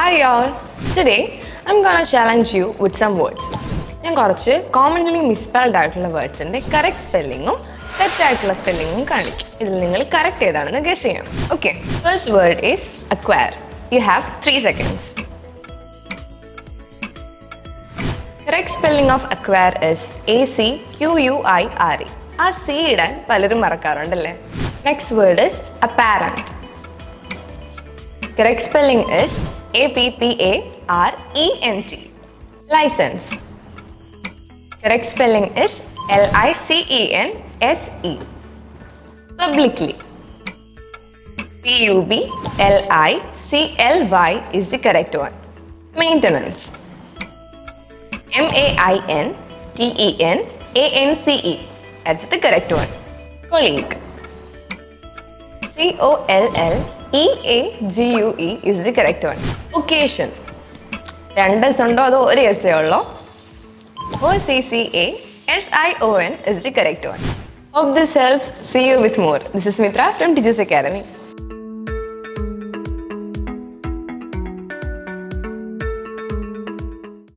Hi I'm gonna challenge you with some words ഞാൻ കുറച്ച് commonly misspelled ആയിട്ടുള്ള വേർഡ്സിന്റെ correct സ്പെല്ലിങ്ങും തെറ്റായിട്ടുള്ള സ്പെല്ലിങ്ങും കാണിക്കും. ഇതിൽ നിങ്ങൾ കറക്റ്റ് ഏതാണെന്ന് ഗസ് ചെയ്യണം. Okay first word is acquire you have three seconds correct spelling of acquire is A C Q U I R E ആ സി ഇടാൻ പലരും മറക്കാറുണ്ടല്ലേ? Next word is apparent correct spelling is A P P A R E N T. License. Correct spelling is L I C E N S E. Publicly. P U B L I C L Y is the correct one. Maintenance. M A I N T E N A N C E. That's the correct one. Colleague. C O L L E A G U E is the correct one. Occasion. Tenders under the ori essay O-C-C-A-S-I-O-N is the correct one. Hope this helps. See you with more. This is Mitra from Tiju's Academy.